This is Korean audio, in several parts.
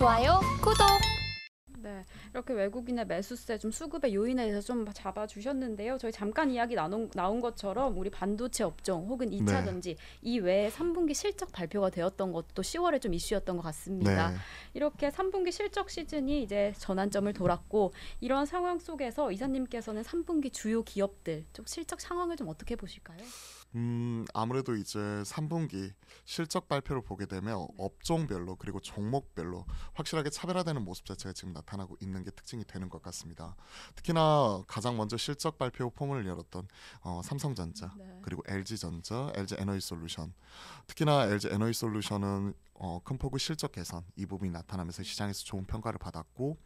좋아요, 구독. 네, 이렇게 외국인의 매수세 좀 수급의 요인에 대해서 좀 잡아주셨는데요. 저희 잠깐 이야기 나눈, 나온 것처럼 우리 반도체 업종 혹은 2차 네. 전지 이 외에 3분기 실적 발표가 되었던 것도 10월에 좀 이슈였던 것 같습니다. 네. 이렇게 3분기 실적 시즌이 이제 전환점을 돌았고 이런 상황 속에서 이사님께서는 3분기 주요 기업들 좀 실적 상황을 좀 어떻게 보실까요? 음, 아무래도 이제 3분기 실적 발표를 보게 되면 업종별로 그리고 종목별로 확실하게 차별화되는 모습 자체가 지금 나타나고 있는 게 특징이 되는 것 같습니다. 특히나 가장 먼저 실적 발표 포문을 열었던 어, 삼성전자 네. 그리고 LG전자, LG 에너지 솔루션. 특히나 LG 에너지 솔루션은 어, 큰 폭의 실적 개선 이 부분이 나타나면서 시장에서 좋은 평가를 받았고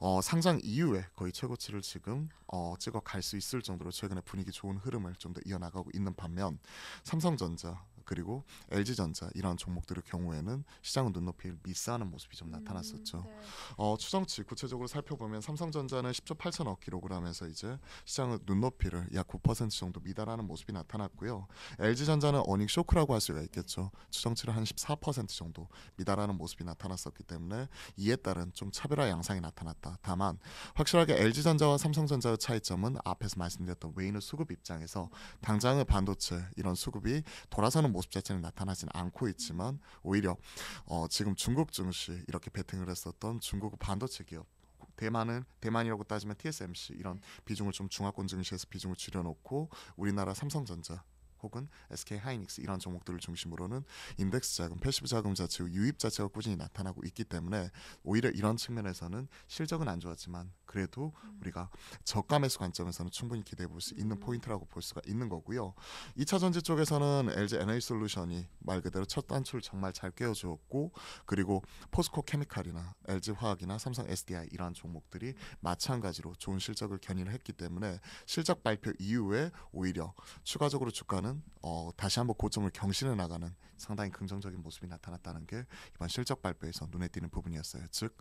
어, 상장 이후에 거의 최고치를 지금 어, 찍어 갈 수 있을 정도로 최근에 분위기 좋은 흐름을 좀 더 이어나가고 있는 반면 삼성전자 그리고 LG전자 이러한 종목들의 경우에는 시장은 눈높이를 미스하는 모습이 좀 나타났었죠. 네. 어, 추정치 구체적으로 살펴보면 삼성전자는 10조 8천억 기록을 하면서 이제 시장은 눈높이를 약 9% 정도 미달하는 모습이 나타났고요. LG전자는 어닝 쇼크라고 할 수가 있겠죠. 추정치를 한 14% 정도 미달하는 모습이 나타났었기 때문에 이에 따른 좀 차별화 양상이 나타났다. 다만 확실하게 LG전자와 삼성전자의 차이점은 앞에서 말씀드렸던 외인의 수급 입장에서 당장의 반도체 이런 수급이 돌아서는 모습 자체는 나타나진 않고 있지만 오히려 어, 지금 중국 증시 이렇게 베팅을 했었던 중국 반도체 기업 대만은 대만이라고 따지면 TSMC 이런 비중을 좀 중화권 증시에서 비중을 줄여놓고 우리나라 삼성전자 혹은 SK 하이닉스 이런 종목들을 중심으로는 인덱스 자금, passive 자금 자체, 유입 자체가 꾸준히 나타나고 있기 때문에 오히려 이런 측면에서는 실적은 안 좋았지만 그래도 우리가 저가 매수 관점에서는 충분히 기대해 볼 수 있는 포인트라고 볼 수가 있는 거고요. 2차 전지 쪽에서는 LG 에너지솔루션이 말 그대로 첫 단추를 정말 잘 꿰어주었고 그리고 포스코 케미칼이나 LG 화학이나 삼성 SDI 이러한 종목들이 마찬가지로 좋은 실적을 견인을 했기 때문에 실적 발표 이후에 오히려 추가적으로 주가는 어, 다시 한번 고점을 경신해 나가는 상당히 긍정적인 모습이 나타났다는 게 이번 실적 발표에서 눈에 띄는 부분이었어요. 즉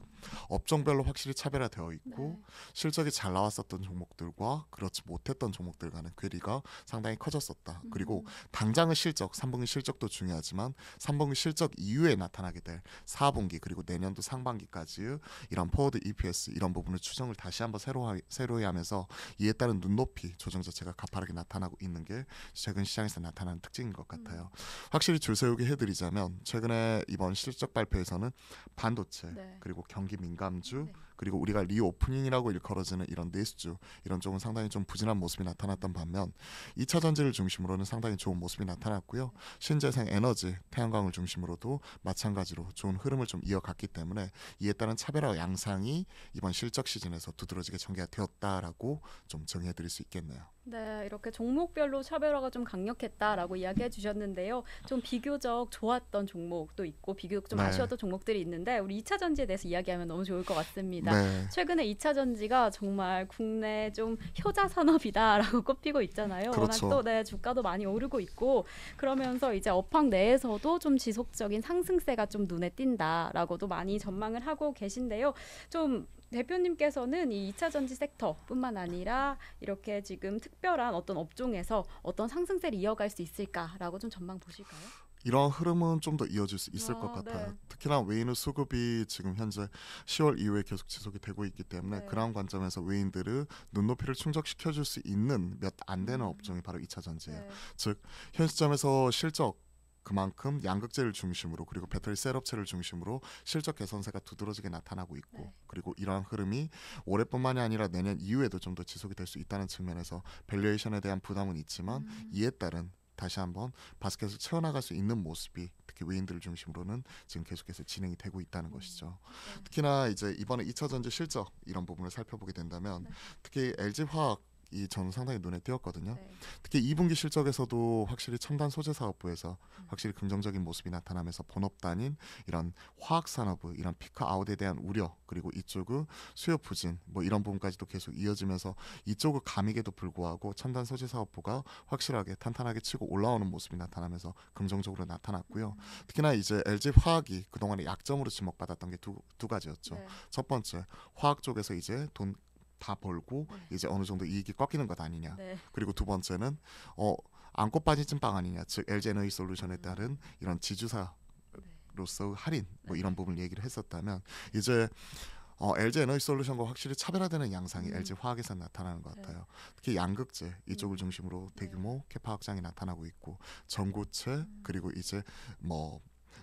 업종별로 확실히 차별화되어 있고 네. 실적이 잘 나왔었던 종목들과 그렇지 못했던 종목들 간의 괴리가 상당히 커졌었다. 그리고 음. 당장의 실적, 3분기 실적도 중요하지만 3분기 실적 이후에 나타나게 될 4분기 그리고 내년도 상반기까지의 이런 forward EPS 이런 부분을 추정을 다시 한번 새로 새로이 하면서 이에 따른 눈높이 조정 자체가 가파르게 나타나고 있는 게 최근 시 장에서 나타나는 특징인 것 같아요. 확실히 줄 세우기 해드리자면 최근에 이번 실적 발표에서는 반도체 네. 그리고 경기 민감주 네. 그리고 우리가 reopening이라고 일컬어지는 이런 내수주 이런 쪽은 상당히 좀 부진한 모습이 나타났던 반면 2차 전지를 중심으로는 상당히 좋은 모습이 나타났고요. 신재생 에너지, 태양광을 중심으로도 마찬가지로 좋은 흐름을 좀 이어갔기 때문에 이에 따른 차별화 양상이 이번 실적 시즌에서 두드러지게 전개가 되었다라고 좀 정의해 드릴 수 있겠네요. 네, 이렇게 종목별로 차별화가 좀 강력했다라고 이야기해 주셨는데요. 좀 비교적 좋았던 종목도 있고 비교적 좀 네. 아쉬웠던 종목들이 있는데 우리 2차 전지에 대해서 이야기하면 너무 좋을 것 같습니다. 네. 최근에 2차 전지가 정말 국내 좀 효자 산업이다라고 꼽히고 있잖아요. 그렇죠. 워낙 또 네, 주가도 많이 오르고 있고 그러면서 이제 업황 내에서도 좀 지속적인 상승세가 좀 눈에 띈다라고도 많이 전망을 하고 계신데요. 좀 대표님께서는 이 2차 전지 섹터뿐만 아니라 이렇게 지금 특별한 어떤 업종에서 어떤 상승세를 이어갈 수 있을까라고 좀 전망 보실까요? 이런 흐름은 좀 더 이어질 수 있을 아, 것 같아요. 네. 특히나 외인의 수급이 지금 현재 10월 이후에 계속 지속이 되고 있기 때문에 네. 그러한 관점에서 외인들의 눈높이를 충족시켜 줄 수 있는 몇 안 되는 음. 업종이 바로 2차 전지예요. 네. 즉 현 시점에서 실적 그만큼 양극재를 중심으로 그리고 배터리 셀 업체를 중심으로 실적 개선세가 두드러지게 나타나고 있고 네. 그리고 이러한 흐름이 올해뿐만이 아니라 내년 이후에도 좀 더 지속이 될 수 있다는 측면에서 valuation에 대한 부담은 있지만 음. 이에 따른 다시 한번 바스켓을 채워나갈 수 있는 모습이 특히 외인들을 중심으로는 지금 계속해서 진행이 되고 있다는 것이죠. 네. 특히나 이제 이번에 2차 전지 실적 이런 부분을 살펴보게 된다면 네. 특히 LG 화학 이 저는 상당히 눈에 띄었거든요. 네. 특히 2분기 실적에서도 확실히 첨단 소재 사업부에서 음. 확실히 긍정적인 모습이 나타나면서 본업 단인 이런 화학 산업의 이런 peak out에 대한 우려 그리고 이쪽의 수요 부진 뭐 이런 부분까지도 계속 이어지면서 이쪽의 감익에도 불구하고 첨단 소재 사업부가 확실하게 탄탄하게 치고 올라오는 모습이 나타나면서 긍정적으로 나타났고요. 특히나 이제 LG 화학이 그동안에 약점으로 지목받았던 게 두 두 가지였죠. 네. 첫 번째 화학 쪽에서 이제 돈 다 벌고 네. 이제 어느 정도 이익이 꺾이는 것 아니냐. 네. 그리고 두 번째는 어 안고 빠진 찐빵 아니냐 즉 LG 에너지 솔루션에 음. 따른 이런 지주사 네. 로서 할인 뭐 이런 부분을 얘기를 했었다면 이제 어, LG 에너지 솔루션과 확실히 차별화되는 양상이 음. LG 화학에서 나타나는 것 네. 같아요. 특히 양극재 이쪽을 음. 중심으로 네. 대규모 캐파 확장이 나타나고 있고 전고체 음. 그리고 이제 뭐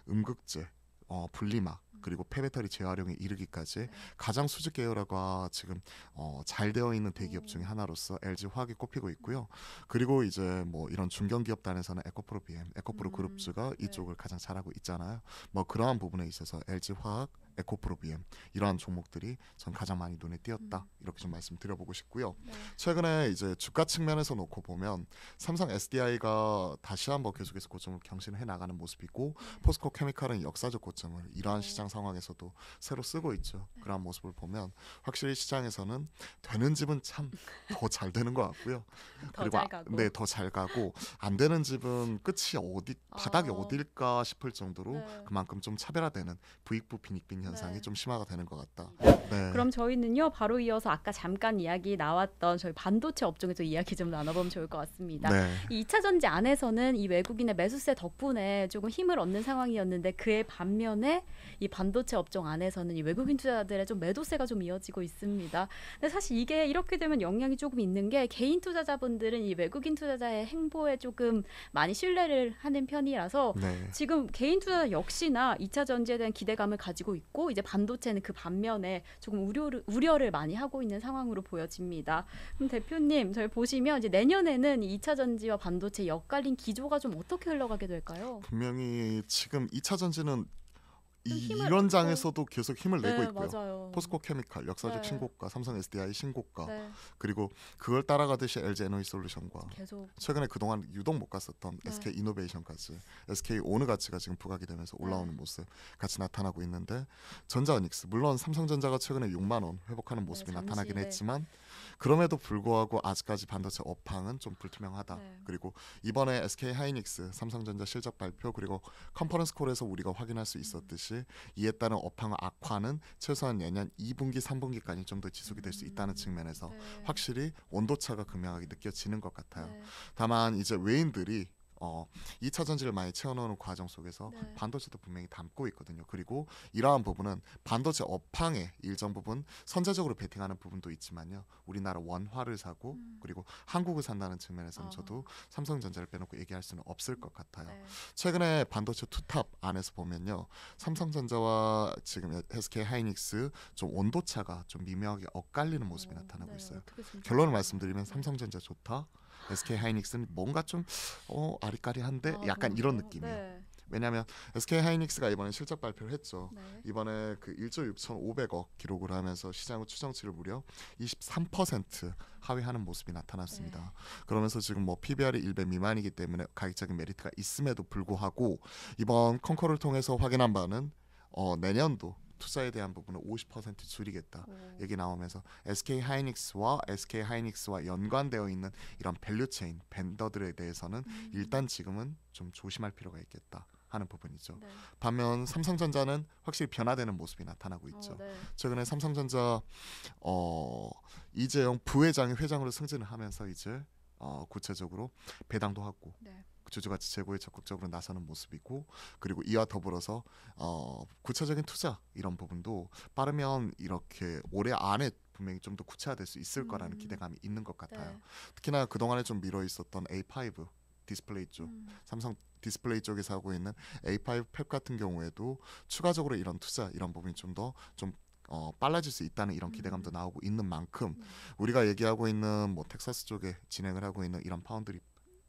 음극재 어, 분리막 음. 그리고 폐배터리 재활용에 이르기까지 네. 가장 수직 계열화가 지금 어, 잘 되어 있는 대기업 음. 중에 하나로서 LG 화학이 꼽히고 있고요. 그리고 이제 뭐 이런 중견 기업 단에서는 에코프로 BM, 에코프로 음. 그룹즈가 네. 이쪽을 가장 잘하고 있잖아요. 뭐 그러한 부분에 있어서 LG 화학, 에코프로 BM 이러한 종목들이 전 가장 많이 눈에 띄었다 음. 이렇게 좀 말씀드려보고 싶고요. 네. 최근에 이제 주가 측면에서 놓고 보면 삼성 SDI가 다시 한번 계속해서 고점을 경신해 나가는 모습이고 네. 포스코 케미칼은 역사적 고점을 이러한 네. 시장 상황에서도 새로 쓰고 있죠. 그러한 모습을 보면 확실히 시장에서는 되는 집은 참 더 잘 되는 것 같고요. 더잘 가고. 네, 더 잘 가고 안 되는 집은 끝이 어디 바닥이 어. 어딜까 싶을 정도로 네. 그만큼 좀 차별화되는 부익부 빈익빈 현상이 네. 좀 심화가 되는 것 같다. 네. 그럼 저희는요 바로 이어서 아까 잠깐 이야기 나왔던 저희 반도체 업종에서 이야기 좀 나눠보면 좋을 것 같습니다. 네. 이 2차 전지 안에서는 이 외국인의 매수세 덕분에 조금 힘을 얻는 상황이었는데 그의 반면에 이 반 도체 업종 안에서는 이 외국인 투자자들의 좀 매도세가 좀 이어지고 있습니다. 근데 사실 이게 이렇게 되면 영향이 조금 있는 게 개인 투자자분들은 이 외국인 투자자의 행보에 조금 많이 신뢰를 하는 편이라서 네. 지금 개인 투자 역시나 2차 전지에 대한 기대감을 가지고 있고 이제 반도체는 그 반면에 조금 우려를 우려를 많이 하고 있는 상황으로 보여집니다. 그럼 대표님 저희 보시면 이제 내년에는 이 2차 전지와 반도체 엇갈린 기조가 좀 어떻게 흘러가게 될까요? 분명히 지금 2차 전지는 좀 이, 얻고. 장에서도 계속 힘을 내고 네, 있고요. 맞아요. 포스코 케미칼 역사적 네. 신고가, 삼성 SDI 신고가, 네, 그리고 그걸 따라가듯이 LG 에너지 솔루션과 계속 최근에 그동안 유독 못 갔었던 네. SK 이노베이션까지 SK 오느 가치가 지금 부각이 되면서 올라오는 네. 모습 같이 나타나고 있는데 전자어닉스 물론 삼성전자가 최근에 6만 원 회복하는 모습이 네, 나타나긴 네. 했지만 그럼에도 불구하고 아직까지 반도체 업황은 좀 불투명하다. 네. 그리고 이번에 SK 하이닉스 삼성전자 실적 발표 그리고 컨퍼런스 콜에서 우리가 확인할 수 있었듯이 이에 따른 업황 악화는 최소한 내년 2분기 3분기까지 좀 더 지속이 될 수 있다는 음, 측면에서 네. 확실히 온도차가 극명하게 느껴지는 것 같아요. 네. 다만 이제 외인들이 어, 2차 전지를 많이 채워넣는 과정 속에서 네. 반도체도 분명히 담고 있거든요. 그리고 이러한 부분은 반도체 업황의 일정 부분 선제적으로 베팅하는 부분도 있지만요. 우리나라 원화를 사고 음. 그리고 한국을 산다는 측면에서는 어. 저도 삼성전자를 빼놓고 얘기할 수는 없을 것 같아요. 네. 최근에 반도체 투탑 안에서 보면요. 삼성전자와 지금 SK 하이닉스 좀 온도차가 좀 미묘하게 엇갈리는 모습이 어, 나타나고 네, 있어요. 결론을? 말씀드리면 삼성전자 좋다. SK 하이닉스는 뭔가 좀 어, 아리까리한데 아, 약간 이런? 느낌이에요. 네. 왜냐하면 SK 하이닉스가 이번에 실적 발표를 했죠. 네. 이번에 그 1조 6,500억 기록을 하면서 시장의 추정치를 무려 23% 하회하는 모습이 나타났습니다. 네. 그러면서 지금 뭐 PBR이 1배 미만이기 때문에 가격적인 메리트가 있음에도 불구하고 이번 con call을 통해서 확인한 바는 어, 내년도 투자에 대한 부분을 50% 줄이겠다. 오. 얘기 나오면서 SK 하이닉스와 SK 하이닉스와 연관되어 있는 이런 value chain vendor들에 대해서는 음. 일단 지금은 좀 조심할 필요가 있겠다 하는 부분이죠. 네. 반면 삼성전자는 확실히 변화되는 모습이 나타나고 있죠. 어, 네. 최근에 삼성전자 어 이재용 부회장이 회장으로 승진을 하면서 이제 어 구체적으로 배당도 하고 네. 주주가치 제고에 적극적으로 나서는 모습이고 그리고 이와 더불어서 어 구체적인 투자 이런 부분도 빠르면 이렇게 올해 안에 분명히 좀 더 구체화될 수 있을 거라는 음. 기대감이 있는 것 같아요. 네. 특히나 그동안에 좀 미뤄 있었던 A5 디스플레이 쪽 음. 삼성 디스플레이 쪽에서 하고 있는 A5 fab 같은 경우에도 추가적으로 이런 투자 이런 부분이 좀더좀 어, 빨라질 수 있다는 이런 기대감도 음. 나오고 있는 만큼 음. 우리가 얘기하고 있는 뭐 텍사스 쪽에 진행을 하고 있는 이런 파운드리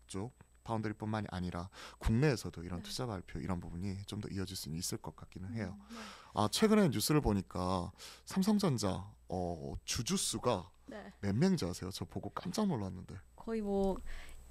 쪽 파운드리뿐만이 아니라 국내에서도 이런 네. 투자 발표 이런 부분이 좀 더 이어질 수 있을 것 같기는 해요. 음, 아 최근에 뉴스를 보니까 삼성전자 어, 주주 수가 네. 네. 몇 명인지 아세요? 저 보고 깜짝 놀랐는데 거의 뭐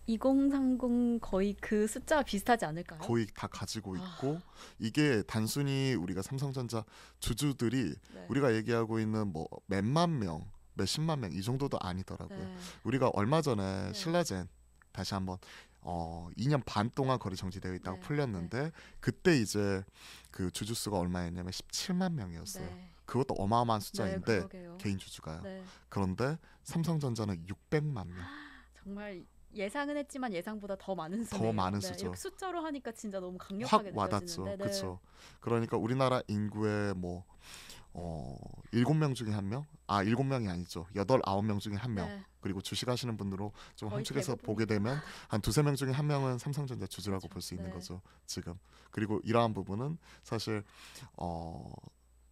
2030 거의 그 숫자와 비슷하지 않을까요? 거의 다 가지고 아. 있고 이게 단순히 우리가 삼성전자 주주들이 네. 우리가 얘기하고 있는 뭐 몇만 명, 몇십만 명 이 정도도 아니더라고요. 네. 우리가 얼마 전에 네. 신라젠 다시 한번 어 2년 반 동안 거래 정지되어 있다고 네, 풀렸는데 그때 이제 그 주주수가 얼마였냐면 17만 명이었어요. 네. 그것도 어마어마한 네, 숫자인데. 개인 주주가요. 네. 그런데 삼성전자는 600만 명. 정말 예상은 했지만 예상보다 더 많은 수네요. 더 많은 네, 수죠. 이렇게 숫자로 하니까 진짜 너무 확 강력하게 와닿죠. 느껴지는데. 네. 그렇죠. 그러니까 우리나라 인구의 뭐 어, 일곱 명 중에 한 명? 아, 일곱 명이 아니죠. 여덟 아홉 명 중에 한 명. 네. 그리고 주식 하시는 분들로 좀 거의 함축해서 대부분이죠. 보게 되면 한 두세 명 중에 한 명은 삼성전자 주주라고 그렇죠. 볼수 있는 네. 거죠. 지금. 그리고 이러한 부분은 사실 어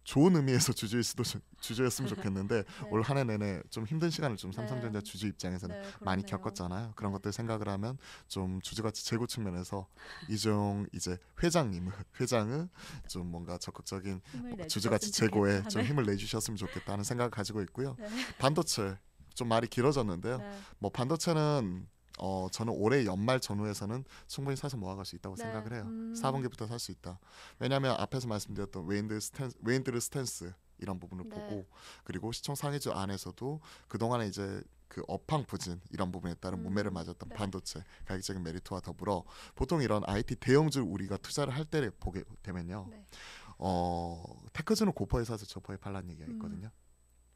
좋은 의미에서 주주일 수도 주- 주주였으면 좋겠는데 네. 올한 해 내내 좀 힘든 시간을 좀 네. 삼성전자 주주 입장에서는 네, 많이. 겪었잖아요. 그런 네. 것들 생각을 하면 좀 주주가치 제고 측면에서 이종 이제 회장님 회장은 좀 뭔가 적극적인 주주가치 제고에 좋겠다. 좀 네. 힘을 내주셨으면 좋겠다는 생각을 가지고 있고요. 네. 반도체 좀 말이 길어졌는데요. 네. 뭐 반도체는 어 저는 올해 연말 전후에서는 충분히 사서 모아갈 수 있다고 네. 생각을 해요. 음. 4분기부터 살 수 있다. 왜냐하면 앞에서 말씀드렸던 외인들 stance, 외인들의 stance 이런 부분을 네. 보고 그리고 시총 상위주 안에서도 그 동안에 이제 그 업황 부진 이런 부분에 따른 음. 문매를 맞았던 네. 반도체 가격적인 메리트와 더불어 보통 이런 IT 대형주 우리가 투자를 할때 보게 되면요. 네. 어 테크주는 고퍼에 사서 저퍼에 팔라는 얘기가 음. 있거든요.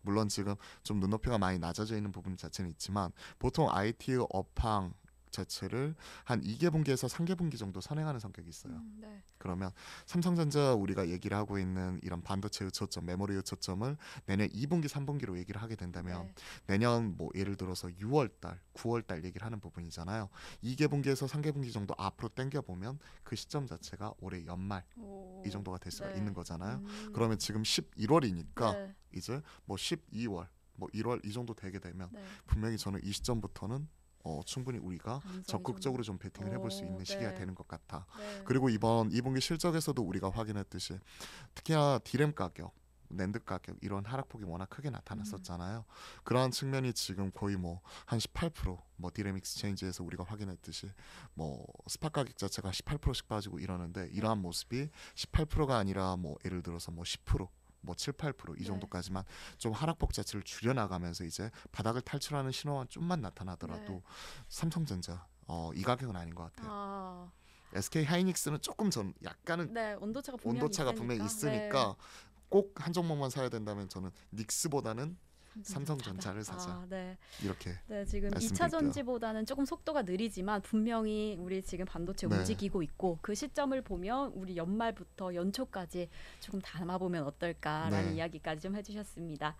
물론 지금 좀 눈높이가 많이 낮아져 있는 부분 자체는 있지만 보통 IT 업황 자체를 한 2개 분기에서 3개 분기 정도 선행하는 성격이 있어요. 음, 네. 그러면 삼성전자 우리가 얘기를 하고 있는 이런 반도체 의초점, 메모리 의초점을 내년 2분기, 3분기로 얘기를 하게 된다면 네. 내년 뭐 예를 들어서 6월 달, 9월 달 얘기를 하는 부분이잖아요. 2개 분기에서 3개 분기 정도 앞으로 당겨 보면 그 시점 자체가 올해 연말 오. 이 정도가 될 수가 네. 있는 거잖아요. 음. 그러면 지금 11월이니까 네. 이제 뭐 12월, 뭐 1월 이 정도 되게 되면 네. 분명히 저는 이 시점부터는 어, 충분히 우리가 적극적으로 좀 베팅을 해볼 수 오, 있는 시기가 네. 되는 것 같아. 좀- 네. 그리고 이번 2분기 실적에서도 우리가 확인했듯이 특히나 디램 가격, 랜드 가격 이런 하락폭이 워낙 크게 나타났었잖아요. 그러한 측면이 지금 거의 뭐 한 18%뭐 DRAMeXchange에서 우리가 확인했듯이 뭐 spot 가격 자체가 18%씩 빠지고 이러는데 이러한 모습이 18%가 아니라 뭐 예를 들어서 뭐 10%, 뭐 7, 8%이 네. 정도까지만 좀 하락폭 자체를 줄여나가면서 이제 바닥을 탈출하는 신호가 좀만 나타나더라도 네. 삼성전자 어, 이 가격은 아닌 것 같아요. 아, SK 하이닉스는 조금 전 약간은 네 온도차가 분명히 온도차가 있으니까. 분명히 있으니까 꼭 한 종목만 사야 된다면 저는 닉스보다는 네. 삼성전자를 사자. 아, 네. 이렇게 네, 지금 말씀드릴게요. 2차 전지보다는 조금 속도가 느리지만 분명히 우리 지금 반도체 네. 움직이고 있고 그 시점을 보면 우리 연말부터 연초까지 조금 담아보면 어떨까라는 네. 이야기까지 좀 해주셨습니다.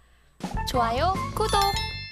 좋아요, 구독.